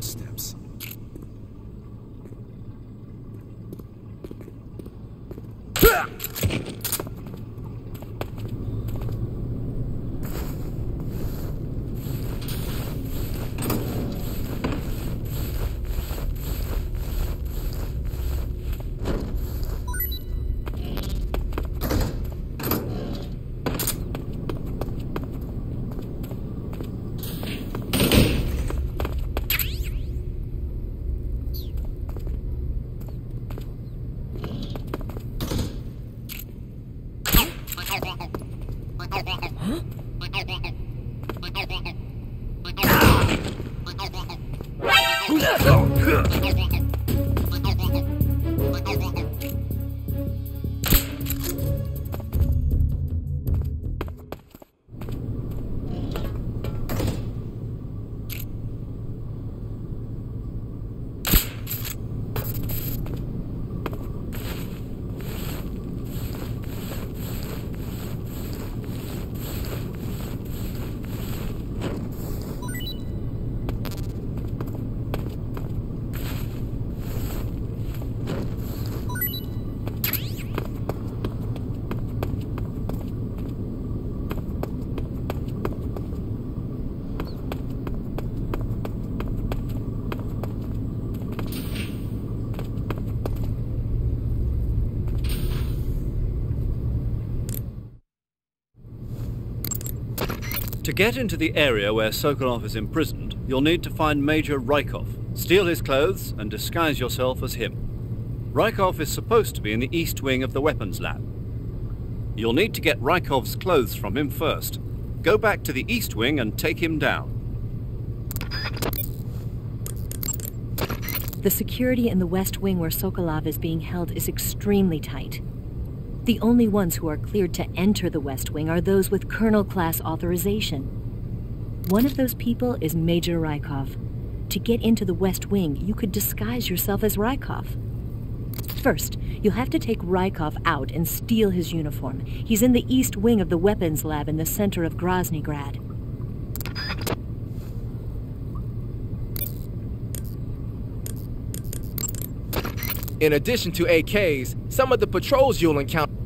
Footsteps. To get into the area where Sokolov is imprisoned, you'll need to find Major Rykov, steal his clothes, and disguise yourself as him. Rykov is supposed to be in the east wing of the weapons lab. You'll need to get Rykov's clothes from him first. Go back to the east wing and take him down. The security in the West Wing where Sokolov is being held is extremely tight. The only ones who are cleared to enter the West Wing are those with Colonel class authorization. One of those people is Major Rykov. To get into the West Wing, you could disguise yourself as Rykov. First, you'll have to take Rykov out and steal his uniform. He's in the East Wing of the weapons lab in the center of Groznyj Grad. In addition to AKs, some of the patrols you'll encounter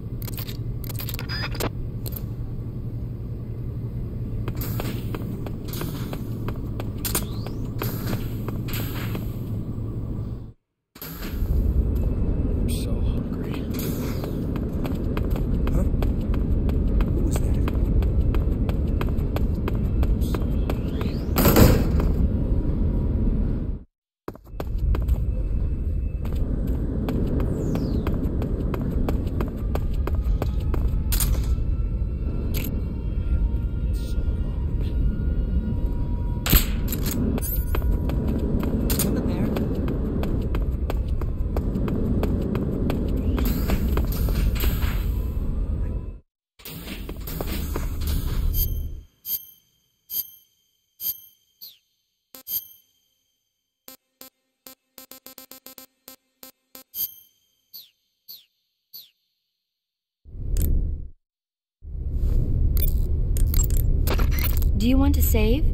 save?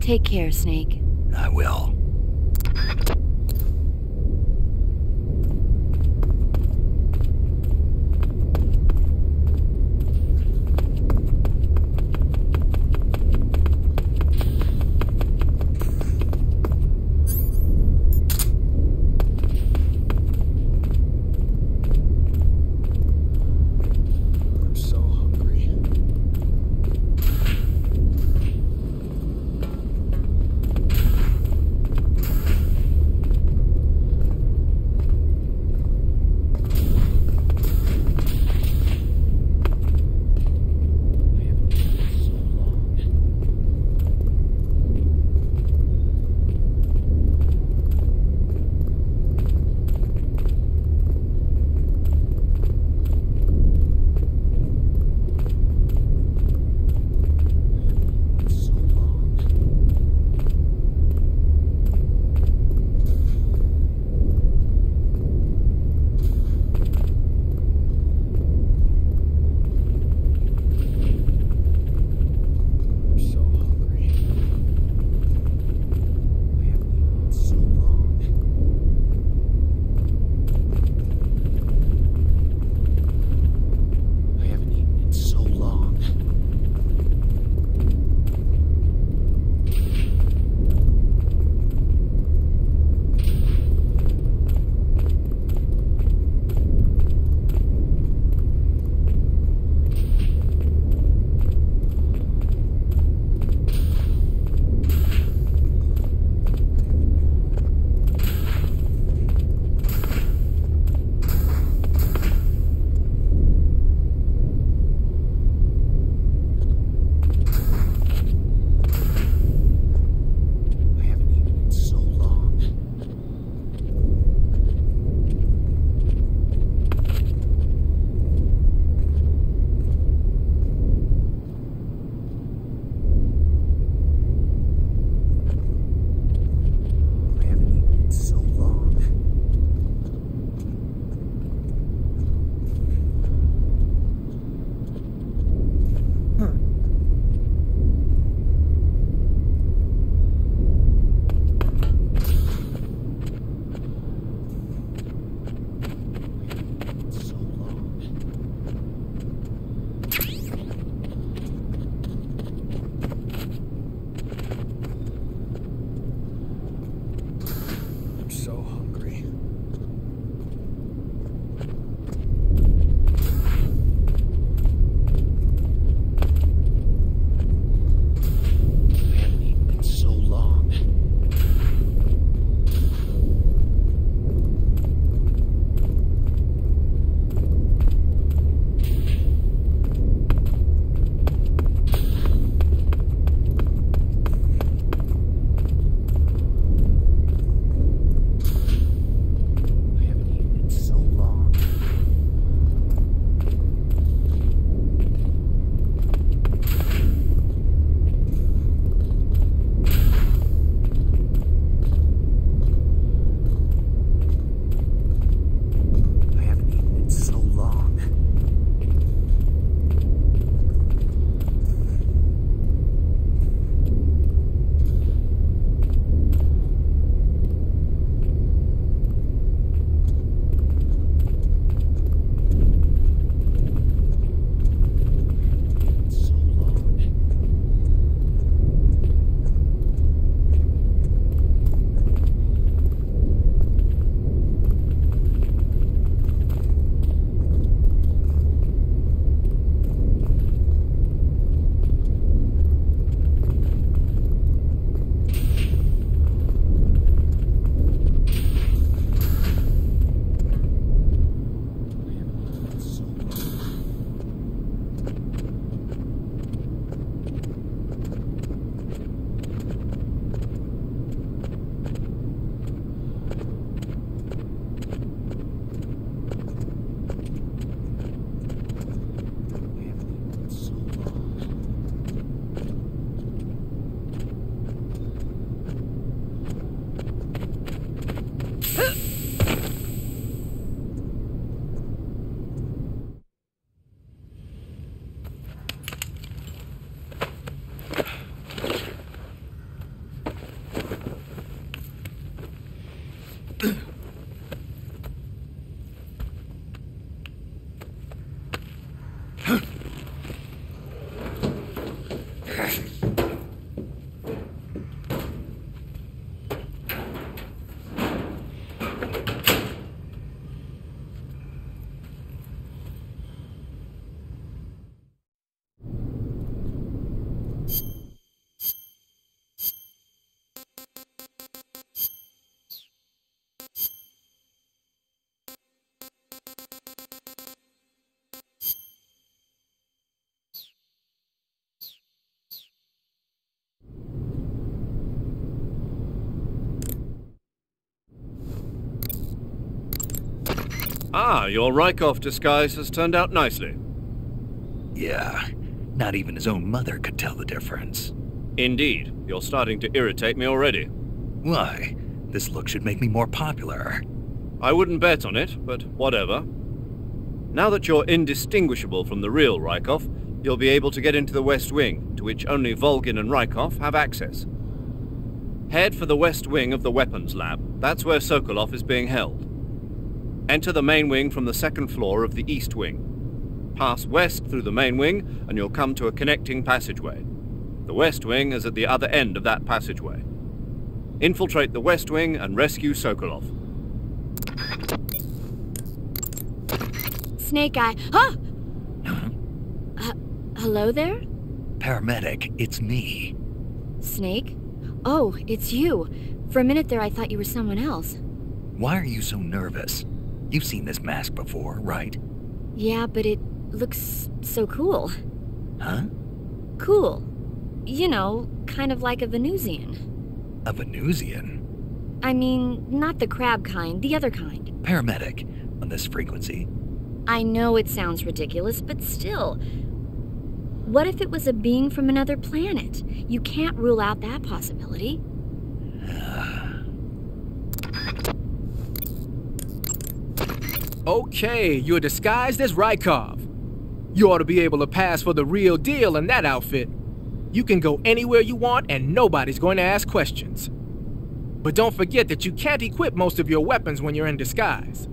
Take care, Snake. I will. Huh? Ah, your Rykov disguise has turned out nicely. Yeah, not even his own mother could tell the difference. Indeed, you're starting to irritate me already. Why? This look should make me more popular. I wouldn't bet on it, but whatever. Now that you're indistinguishable from the real Rykov, you'll be able to get into the West Wing, to which only Volgin and Rykov have access. Head for the West Wing of the Weapons Lab. That's where Sokolov is being held. Enter the main wing from the second floor of the East Wing. Pass west through the main wing, and you'll come to a connecting passageway. The West Wing is at the other end of that passageway. Infiltrate the West Wing and rescue Sokolov. Snake Eye. Huh? H- hello there? Paramedic, it's me. Snake? Oh, it's you. For a minute there, I thought you were someone else. Why are you so nervous? You've seen this mask before, right? Yeah, but it looks so cool. Huh? Cool. You know, kind of like a Venusian. A Venusian? I mean, not the crab kind, the other kind. Paramedic, on this frequency. I know it sounds ridiculous, but still. What if it was a being from another planet? You can't rule out that possibility. Ah. Okay, you're disguised as Rykov. You ought to be able to pass for the real deal in that outfit. You can go anywhere you want and nobody's going to ask questions. But don't forget that you can't equip most of your weapons when you're in disguise.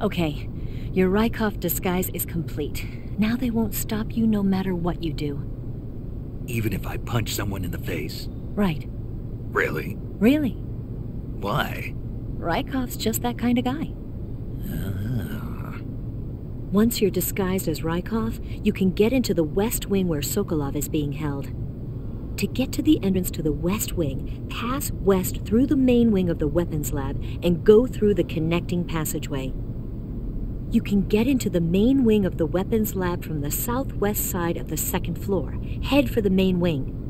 Okay, your Rykov disguise is complete. Now they won't stop you no matter what you do. Even if I punch someone in the face? Right. Really? Really. Why? Rykov's just that kind of guy. Ah. Once you're disguised as Rykov, you can get into the West Wing where Sokolov is being held. To get to the entrance to the West Wing, pass west through the main wing of the weapons lab and go through the connecting passageway. You can get into the main wing of the weapons lab from the southwest side of the second floor. Head for the main wing.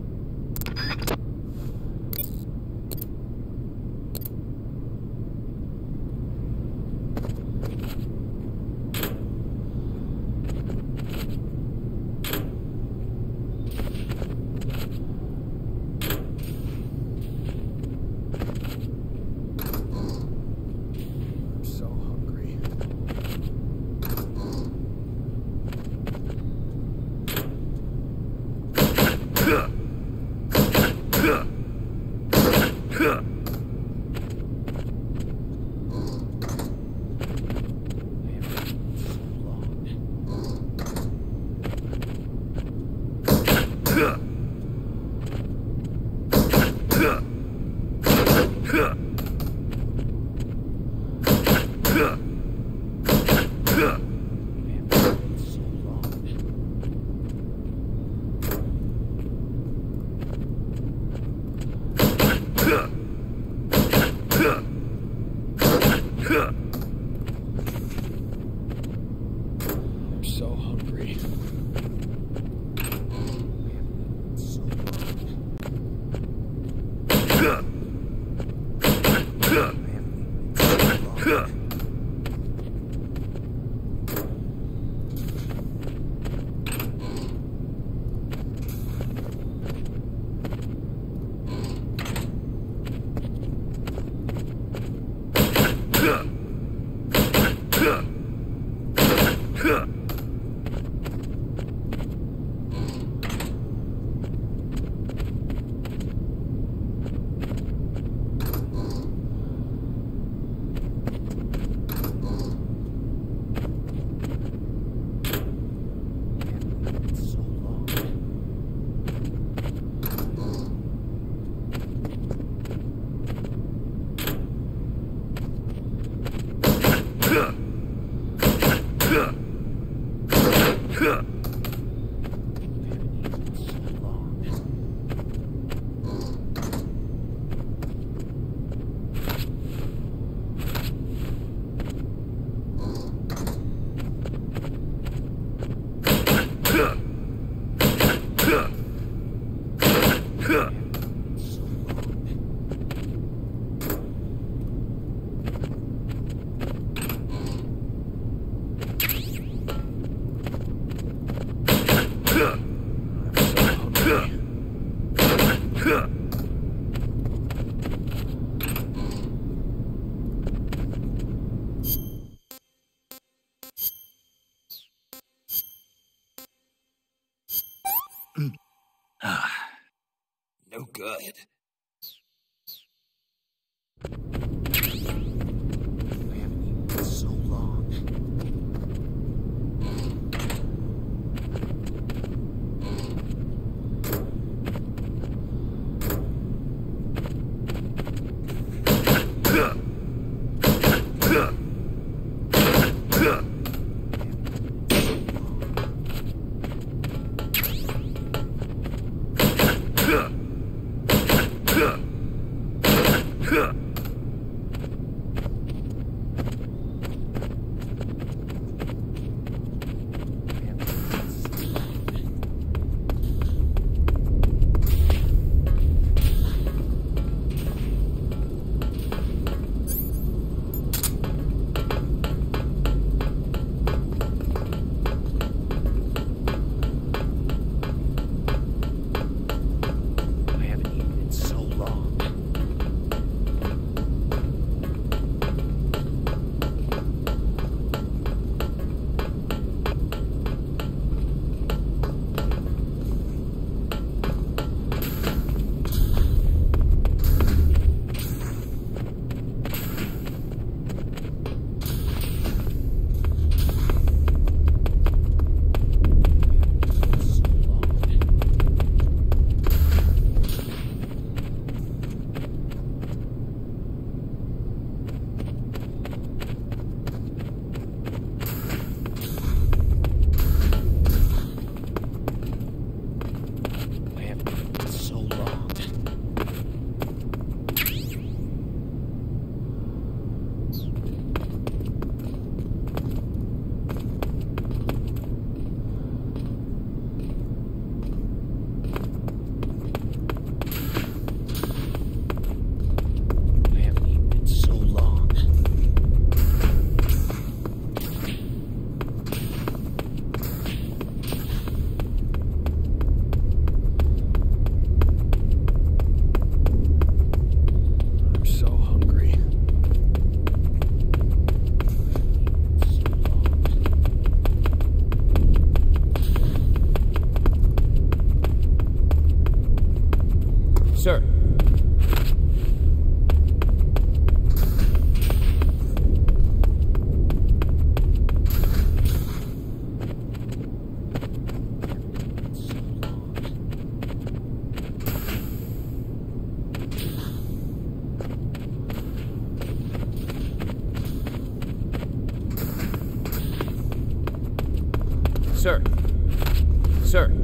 Yeah. Sir. Sir.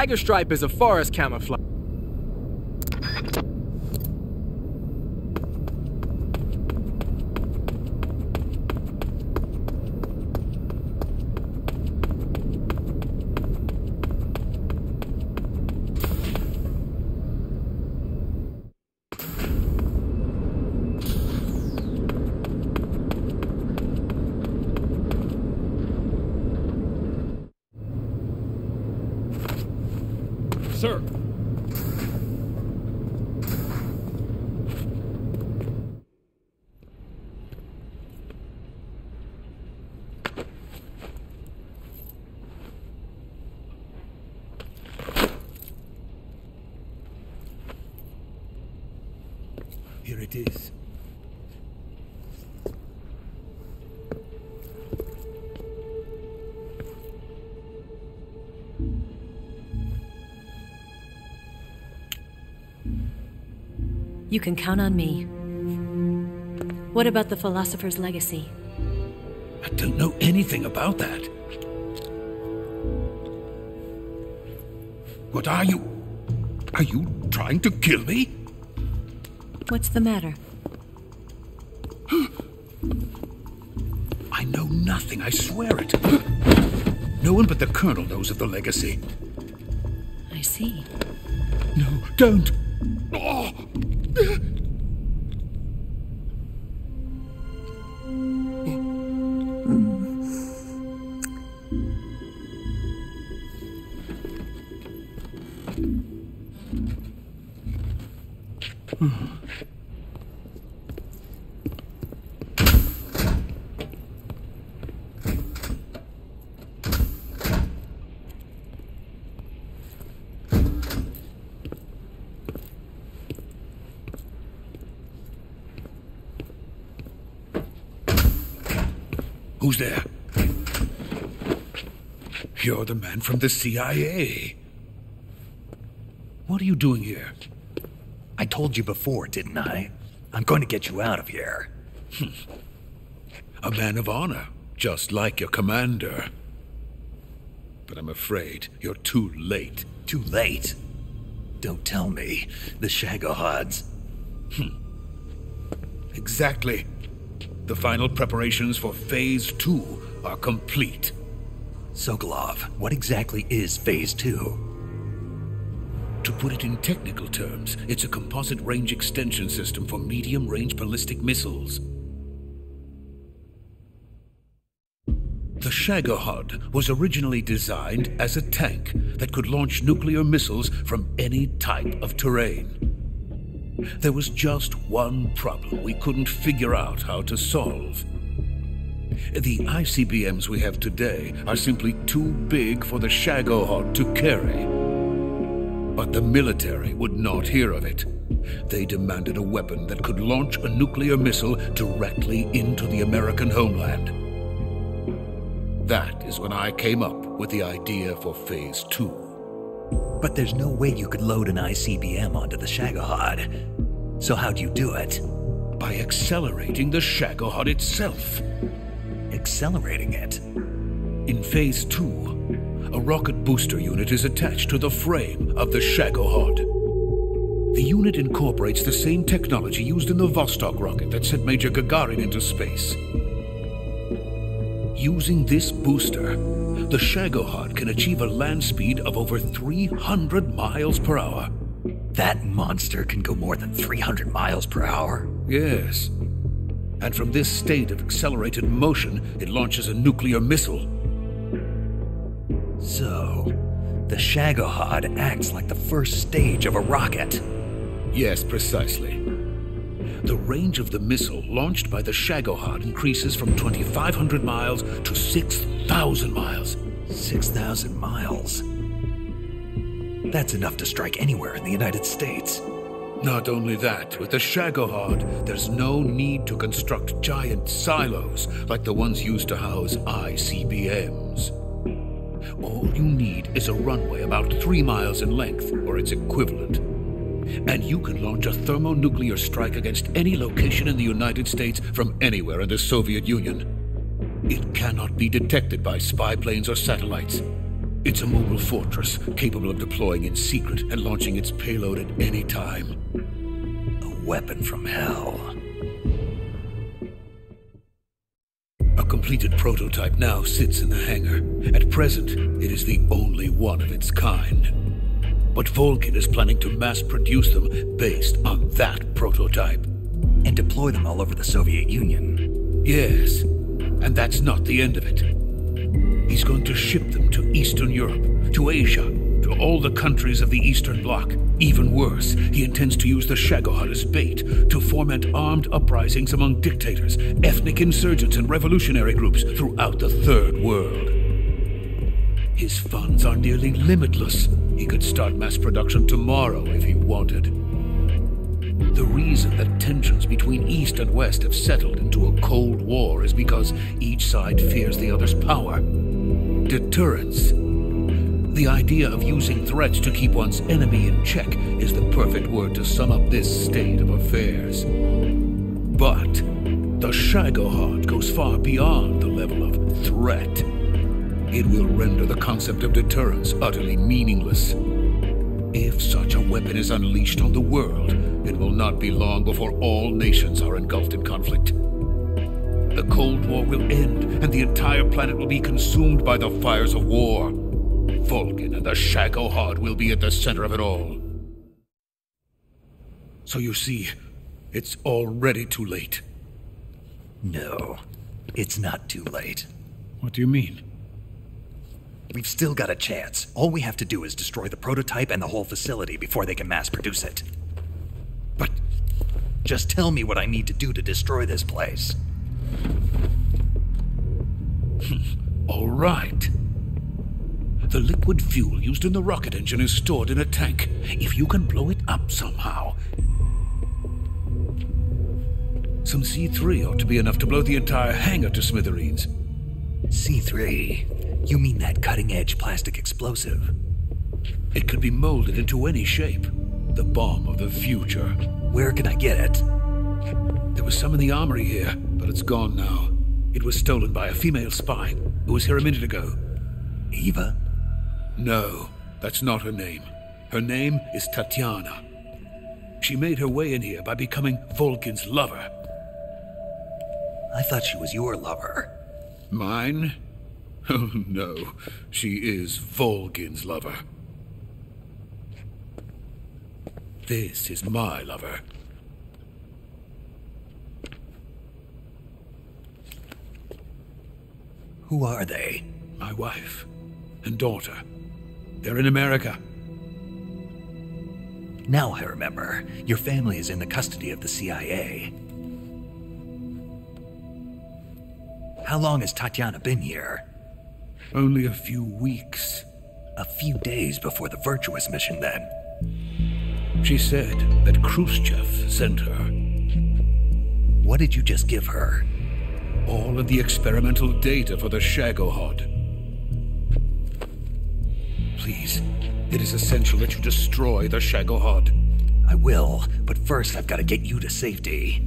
Tiger Stripe is a forest camouflage. Sir. You can count on me. What about the philosopher's legacy? I don't know anything about that. What are you? Are you trying to kill me? What's the matter? I know nothing, I swear it. No one but the Colonel knows of the legacy. I see. No, don't! Who's there? You're the man from the CIA. What are you doing here? I told you before, didn't I? I'm going to get you out of here. A man of honor, just like your commander. But I'm afraid you're too late. Too late. Don't tell me. The Shagohods. Hmm. Exactly. The final preparations for Phase 2 are complete. Sokolov, what exactly is Phase 2? Put it in technical terms, it's a composite range extension system for medium range ballistic missiles. The Shagohod was originally designed as a tank that could launch nuclear missiles from any type of terrain. There was just one problem we couldn't figure out how to solve. The ICBMs we have today are simply too big for the Shagohod to carry. But the military would not hear of it. They demanded a weapon that could launch a nuclear missile directly into the American homeland. That is when I came up with the idea for Phase 2. But there's no way you could load an ICBM onto the Shagohod. So how'd you do it? By accelerating the Shagohod itself. Accelerating it? In Phase 2, a rocket booster unit is attached to the frame of the Shagohod. The unit incorporates the same technology used in the Vostok rocket that sent Major Gagarin into space. Using this booster, the Shagohod can achieve a land speed of over 300 miles per hour. That monster can go more than 300 miles per hour. Yes. And from this state of accelerated motion, it launches a nuclear missile. So, The Shagohod acts like the first stage of a rocket. Yes, precisely. The range of the missile launched by the Shagohod increases from 2,500 miles to 6,000 miles. 6,000 miles. That's enough to strike anywhere in the United States. Not only that, with the Shagohod, there's no need to construct giant silos like the ones used to house ICBMs. All you need is a runway about three miles in length, or its equivalent. And you can launch a thermonuclear strike against any location in the United States from anywhere in the Soviet Union. It cannot be detected by spy planes or satellites. It's a mobile fortress capable of deploying in secret and launching its payload at any time. A weapon from hell. A completed prototype now sits in the hangar. At present, it is the only one of its kind. But Volgin is planning to mass produce them based on that prototype. And deploy them all over the Soviet Union. Yes, and that's not the end of it. He's going to ship them to Eastern Europe, to Asia, to all the countries of the Eastern Bloc. Even worse, he intends to use the Shagohod as bait to foment armed uprisings among dictators, ethnic insurgents, and revolutionary groups throughout the Third World. His funds are nearly limitless. He could start mass production tomorrow if he wanted. The reason that tensions between East and West have settled into a Cold War is because each side fears the other's power. Deterrence. The idea of using threats to keep one's enemy in check is the perfect word to sum up this state of affairs. But the Shagohod goes far beyond the level of threat. It will render the concept of deterrence utterly meaningless. If such a weapon is unleashed on the world, it will not be long before all nations are engulfed in conflict. The Cold War will end, and the entire planet will be consumed by the fires of war. Volgin and the Heart will be at the center of it all. So you see, it's already too late. No, it's not too late. What do you mean? We've still got a chance. All we have to do is destroy the prototype and the whole facility before they can mass produce it. But Just tell me what I need to do to destroy this place. all right. The liquid fuel used in the rocket engine is stored in a tank. If you can blow it up somehow. Some C3 ought to be enough to blow the entire hangar to smithereens. C3? You mean that cutting edge plastic explosive? It could be molded into any shape. The bomb of the future. Where can I get it? There was some in the armory here, but it's gone now. It was stolen by a female spy who was here a minute ago. Eva? No, that's not her name. Her name is Tatiana. She made her way in here by becoming Volgin's lover. I thought she was your lover. Mine? Oh no, she is Volgin's lover. This is my lover. Who are they? My wife and daughter. They're in America. Now I remember. Your family is in the custody of the CIA. How long has Tatiana been here? Only a few weeks. A few days before the Virtuous mission, then. She said that Khrushchev sent her. What did you just give her? All of the experimental data for the Shagohod. Please, it is essential that you destroy the Shagohod. I will, but first I've got to get you to safety.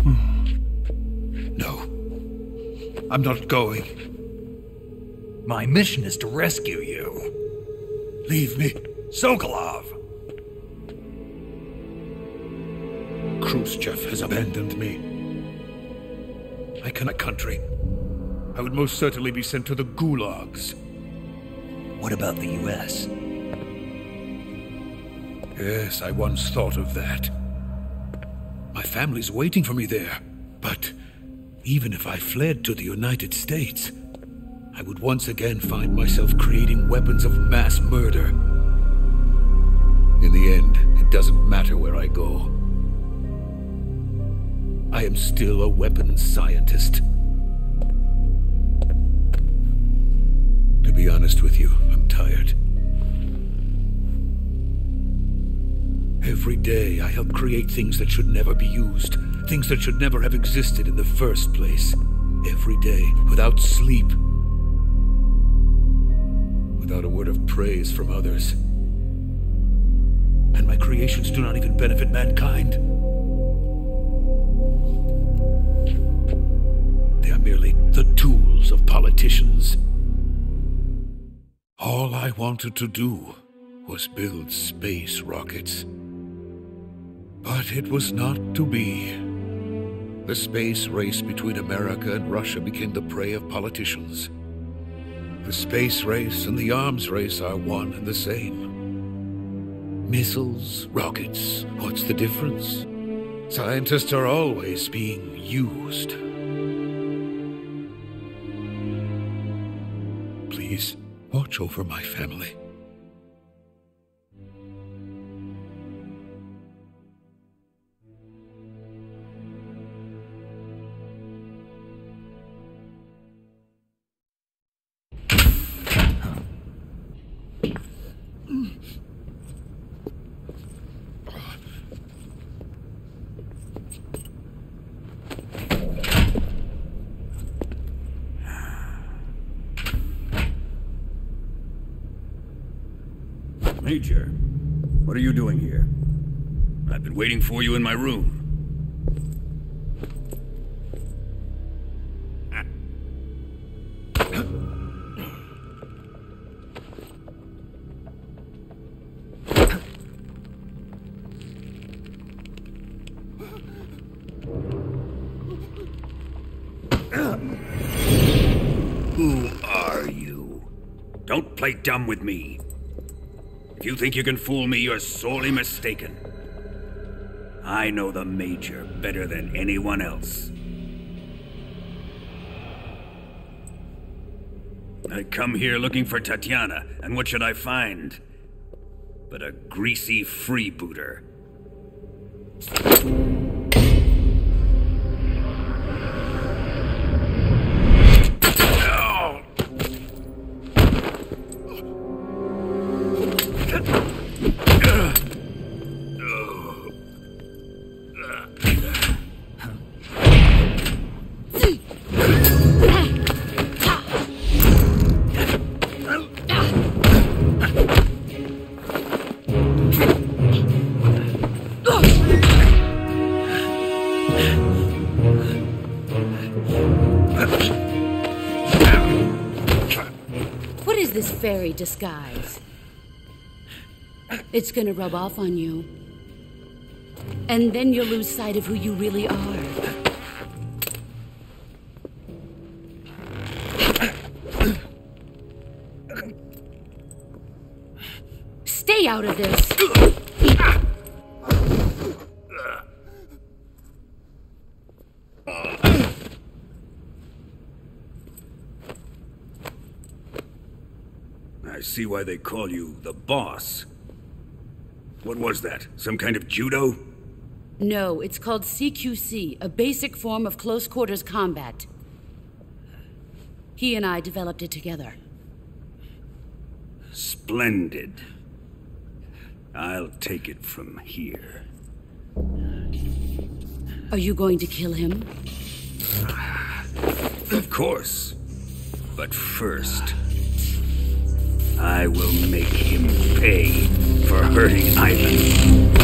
Hmm. No. I'm not going. My mission is to rescue you. Leave me. Sokolov! Khrushchev has abandoned me. I can a country. I would most certainly be sent to the gulags. What about the US? Yes, I once thought of that. My family's waiting for me there. But even if I fled to the United States, I would once again find myself creating weapons of mass murder. In the end, it doesn't matter where I go. I am still a weapons scientist. To be honest with you, tired. Every day I help create things that should never be used, things that should never have existed in the first place. Every day, without sleep, without a word of praise from others. And my creations do not even benefit mankind. They are merely the tools of politicians. All I wanted to do was build space rockets. But it was not to be. The space race between America and Russia became the prey of politicians. The space race and the arms race are one and the same. Missiles, rockets, what's the difference? Scientists are always being used. Watch over my family. Major, what are you doing here? I've been waiting for you in my room. Who are you? Don't play dumb with me. If you think you can fool me, you're sorely mistaken. I know the Major better than anyone else. I come here looking for Tatiana, and what should I find? But a greasy freebooter. Fairy disguise? It's gonna rub off on you. And then you'll lose sight of who you really are. Stay out of this! I see why they call you the boss. What was that? Some kind of judo? No, it's called CQC, a basic form of close quarters combat. He and I developed it together. Splendid. I'll take it from here. Are you going to kill him? Of course. But first, I will make him pay for hurting Ivan.